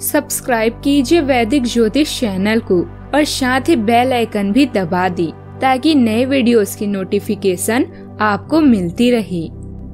Subscribe कीजिए वैदिक ज्योतिष चैनल को और साथ ही बेल आइकन भी दबा दी ताकि नए वीडियोस की नोटिफिकेशन आपको मिलती रहे।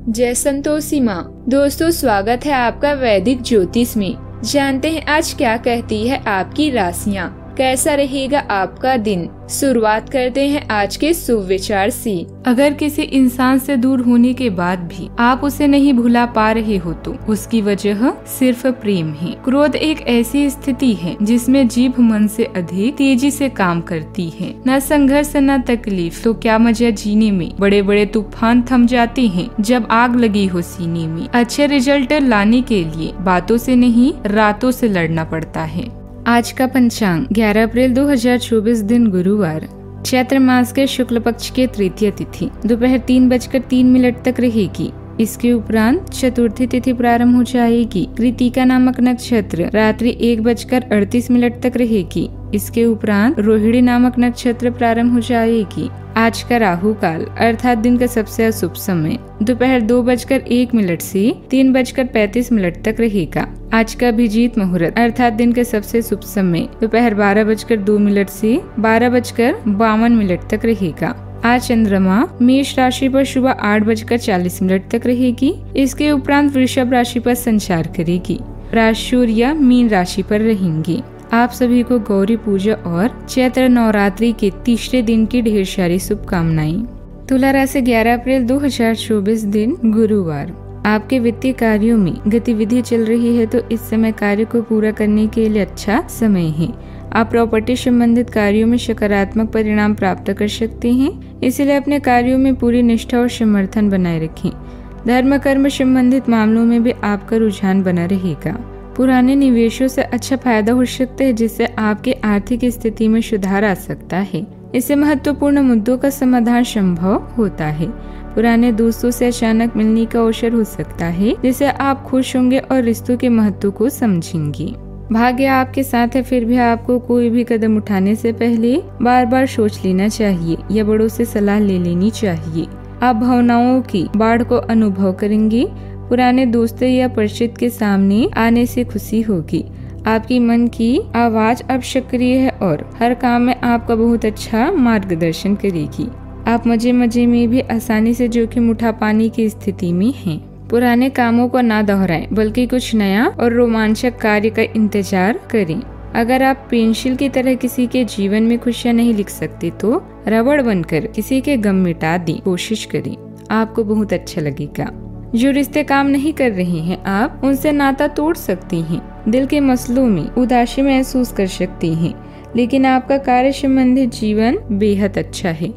जय संतोषी माँ। दोस्तों, स्वागत है आपका वैदिक ज्योतिष में। जानते हैं आज क्या कहती है आपकी राशियाँ। कैसा रहेगा आपका दिन? शुरुआत करते हैं आज के सुविचार से। अगर किसी इंसान से दूर होने के बाद भी आप उसे नहीं भुला पा रहे हो तो उसकी वजह सिर्फ़ प्रेम है। क्रोध एक ऐसी स्थिति है जिसमें जीभ मन से अधिक तेज़ी से काम करती है। न संघर्ष, न तकलीफ़। तो क्या मज़ा जीने में? बड़े बड़े तूफ़ान थम जाते हैं जब आग लगी हो सीने में। अच्छे रिज़ल्ट लाने के लिए बातों से नहीं, रातों से लड़ना पड़ता है। आज का पंचांग 11 अप्रैल 2024 दिन गुरुवार। चैत्र मास के शुक्ल पक्ष के तृतीय तिथि, दोपहर तीन बजकर तीन मिनट तक रहेगी। इसके उपरांत चतुर्थी तिथि प्रारंभ हो जाएगी। कृतिका नामक नक्षत्र रात्रि एक बजकर अड़तीस मिनट तक रहेगी। इसके उपरांत रोहिणी नामक नक्षत्र प्रारंभ हो जाएगी। आज का राहु काल, अर्थात दिन का सबसे अशुभ समय, दोपहर दो बजकर एक मिनट से तीन बजकर पैतीस मिनट तक रहेगा। आज का अभिजीत मुहूर्त, अर्थात दिन का सबसे शुभ समय, दोपहर बारह बजकर दो मिनट से बारह बजकर बावन मिनट तक रहेगा। आज चंद्रमा, मेष राशि पर सुबह आठ बजकर चालीस मिनट तक रहेगी। इसके उपरांत वृषभ राशि पर संचार करेगी। राशि मीन राशि पर रहेंगी। आप सभी को गौरी पूजा और चैत्र नवरात्रि के तीसरे दिन की ढेर सारी शुभकामनाएँ। तुला राशि 11 अप्रैल 2024 दिन गुरुवार। आपके वित्तीय कार्यों में गतिविधि चल रही है तो इस समय कार्य को पूरा करने के लिए अच्छा समय है। आप प्रॉपर्टी संबंधित कार्यों में सकारात्मक परिणाम प्राप्त कर सकते हैं। इसलिए अपने कार्यों में पूरी निष्ठा और समर्थन बनाए रखें। धर्म कर्म संबंधित मामलों में भी आपका रुझान बना रहेगा। पुराने निवेशों से अच्छा फ़ायदा हो सकता है, जिससे आपकी आर्थिक स्थिति में सुधार आ सकता है। इससे महत्वपूर्ण मुद्दों का समाधान संभव होता है। पुराने दोस्तों से अचानक मिलने का अवसर हो सकता है, जिससे आप खुश होंगे और रिश्तों के महत्व को समझेंगे। भाग्य आपके साथ है, फिर भी आपको कोई भी कदम उठाने से पहले बार बार सोच लेना चाहिए या बड़ों से सलाह ले लेनी चाहिए। आप भावनाओं की बाढ़ को अनुभव करेंगे पुराने दोस्तों या परिचित के सामने आने से खुशी होगी। आपकी मन की आवाज़ अब सक्रिय है और हर काम में आपका बहुत अच्छा मार्गदर्शन करेगी। आप मज़े मज़े में भी आसानी से जोखिम उठा पाने की स्थिति में हैं। पुराने कामों को ना दोहराएँ, बल्कि कुछ नया और रोमांचक कार्य का इंतज़ार करें। अगर आप पेंसिल की तरह किसी के जीवन में खुशियाँ नहीं लिख सकते तो रबड़ बनकर किसी के गम मिटा दी। कोशिश करें। आपको बहुत अच्छा लगेगा। जो रिश्ते काम नहीं कर रहे हैं, आप उनसे नाता तोड़ सकती हैं। दिल के मसलों में उदासी महसूस कर सकती हैं। लेकिन आपका कार्य संबंधित जीवन बेहद अच्छा है।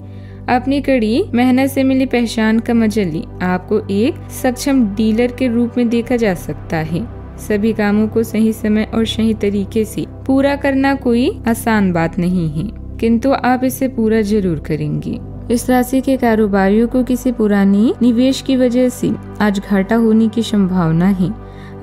अपनी कड़ी मेहनत से मिली पहचान का मज़ा ली आपको एक सक्षम डीलर के रूप में देखा जा सकता है। सभी कामों को सही समय और सही तरीके से पूरा करना कोई आसान बात नहीं है। किंतु आप इसे पूरा ज़रूर करेंगे। इस राशि के कारोबारियों को किसी पुरानी निवेश की वजह से आज घाटा होने की संभावना है।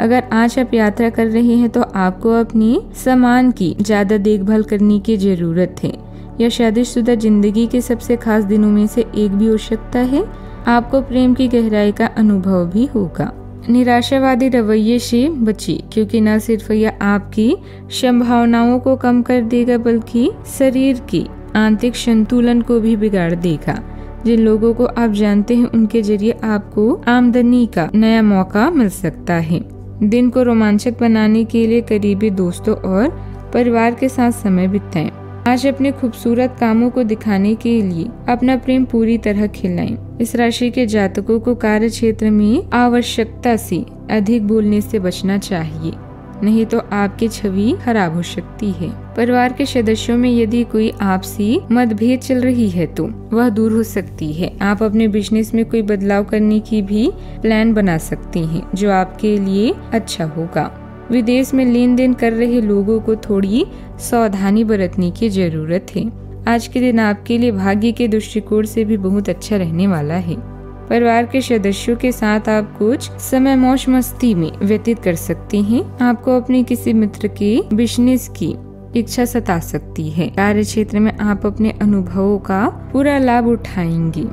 अगर आज आप यात्रा कर रहे हैं तो आपको अपनी सामान की ज़्यादा देखभाल करने की ज़रूरत है। यह शादीशुदा ज़िंदगी के सबसे खास दिनों में से एक भी हो सकता है। आपको प्रेम की गहराई का अनुभव भी होगा। निराशावादी रवैये से बची क्योंकि न सिर्फ़ यह आपकी संभावनाओं को कम कर देगा, बल्कि शरीर की आंतरिक संतुलन को भी बिगाड़ देगा जिन लोगों को आप जानते हैं, उनके ज़रिए आपको आमदनी का नया मौका मिल सकता है दिन को रोमांचक बनाने के लिए करीबी दोस्तों और परिवार के साथ समय बिताएँ। आज अपने खूबसूरत कामों को दिखाने के लिए अपना प्रेम पूरी तरह खिलाएँ। इस राशि के जातकों को कार्य क्षेत्र में आवश्यकता से अधिक बोलने से बचना चाहिए नहीं तो आपकी छवि खराब हो सकती है। परिवार के सदस्यों में यदि कोई आपसी मतभेद चल रही है तो वह दूर हो सकती है। आप अपने बिज़नेस में कोई बदलाव करने की भी प्लान बना सकती हैं, जो आपके लिए अच्छा होगा। विदेश में लेन देन कर रहे लोगों को थोड़ी सावधानी बरतने की ज़रूरत है। आज के दिन आपके लिए भाग्य के दृष्टिकोण से भी बहुत अच्छा रहने वाला है। परिवार के सदस्यों के साथ आप कुछ समय मौज मस्ती में व्यतीत कर सकते हैं। आपको अपने किसी मित्र के बिज़नेस की इच्छा सता सकती है। कार्य क्षेत्र में आप अपने अनुभवों का पूरा लाभ उठाएँगे।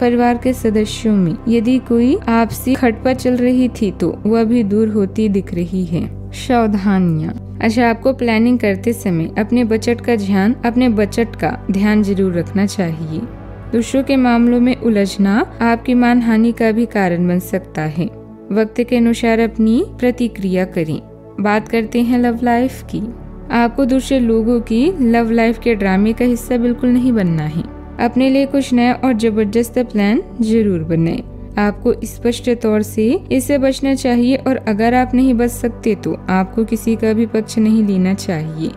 परिवार के सदस्यों में यदि कोई आपसी खटपट चल रही थी तो वह भी दूर होती दिख रही है। सावधानियाँ। अच्छा आपको प्लानिंग करते समय अपने बजट का ध्यान, अपने बजट का ध्यान ज़रूर रखना चाहिए। दूसरों के मामलों में उलझना आपकी मान हानि का भी कारण बन सकता है। वक्त के अनुसार अपनी प्रतिक्रिया करें। बात करते हैं लव लाइफ की। आपको दूसरे लोगों की लव लाइफ के ड्रामे का हिस्सा बिल्कुल नहीं बनना है। अपने लिए कुछ नया और ज़बरदस्त प्लान ज़रूर बनाए। आपको स्पष्ट तौर से इससे बचना चाहिए और अगर आप नहीं बच सकते तो आपको किसी का भी पक्ष नहीं लेना चाहिए।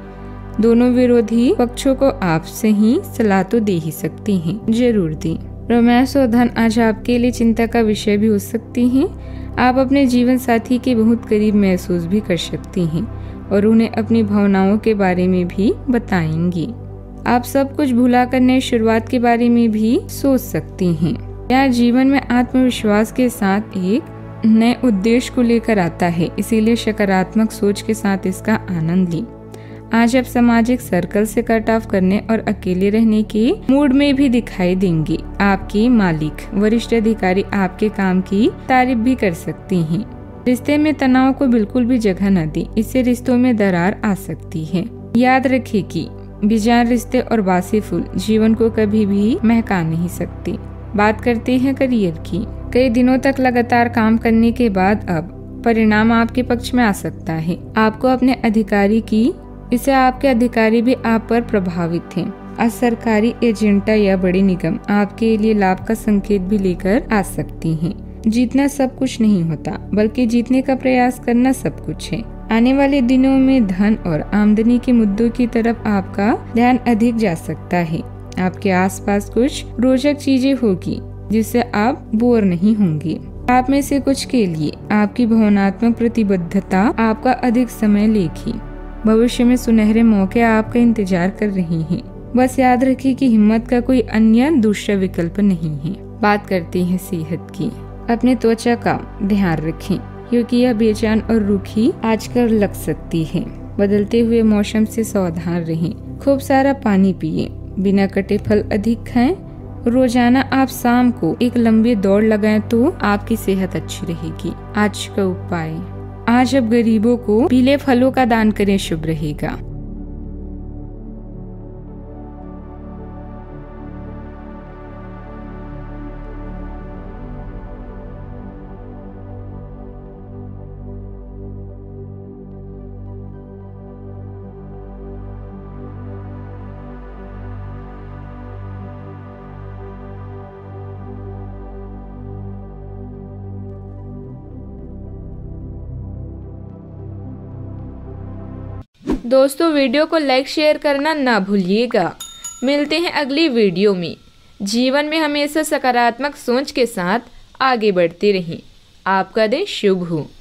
दोनों विरोधी पक्षों को आपसे ही सलाह तो दे ही सकती हैं। ज़रूर दें। रोमांस और धन आज आपके लिए चिंता का विषय भी हो सकती हैं। आप अपने जीवन साथी के बहुत करीब महसूस भी कर सकती हैं और उन्हें अपनी भावनाओं के बारे में भी बताएँगी। आप सब कुछ भुला कर नई शुरुआत के बारे में भी सोच सकती हैं। यह जीवन में आत्मविश्वास के साथ एक नए उद्देश्य को लेकर आता है, इसीलिए सकारात्मक सोच के साथ इसका आनंद ली। आज आप सामाजिक सर्कल से कट ऑफ़ करने और अकेले रहने के मूड में भी दिखाई देंगे। आपके मालिक, वरिष्ठ अधिकारी आपके काम की तारीफ़ भी कर सकती हैं। रिश्ते में तनाव को बिल्कुल भी जगह न दी, इससे रिश्तों में दरार आ सकती है। याद रखिए कि बेजान रिश्ते और बासी फूल जीवन को कभी भी महका नहीं सकते। बात करते हैं करियर की। कई दिनों तक लगातार काम करने के बाद अब परिणाम आपके पक्ष में आ सकता है। आपको अपने अधिकारी की इसे आपके अधिकारी भी आप पर प्रभावित हैं असरकारी एजेंटा या बड़े निगम आपके लिए लाभ का संकेत भी लेकर आ सकती हैं। जीतना सब कुछ नहीं होता, बल्कि जीतने का प्रयास करना सब कुछ है। आने वाले दिनों में धन और आमदनी के मुद्दों की तरफ़ आपका ध्यान अधिक जा सकता है। आपके आसपास कुछ रोचक चीज़ें होगी, जिससे आप बोर नहीं होंगे। आप में से कुछ के लिए आपकी भावनात्मक प्रतिबद्धता आपका अधिक समय लेगी। भविष्य में सुनहरे मौके आपका इंतज़ार कर रहे हैं। बस याद रखिए कि हिम्मत का कोई अन्य दूसरा विकल्प नहीं है। बात करते हैं सेहत की। अपने त्वचा का ध्यान रखें, क्योंकि यह बेचैन और रूखी आजकल लग सकती है। बदलते हुए मौसम से सावधान रहें। खूब सारा पानी पिए। बिना कटे फल अधिक खाएँ। रोज़ाना आप शाम को एक लंबी दौड़ लगाएँ तो आपकी सेहत अच्छी रहेगी। आज का उपाय। आज अब गरीबों को पीले फलों का दान करें शुभ रहेगा। दोस्तों, वीडियो को लाइक शेयर करना ना भूलिएगा। मिलते हैं अगली वीडियो में। जीवन में हमेशा सकारात्मक सोच के साथ आगे बढ़ते रहें। आपका दिन शुभ हो।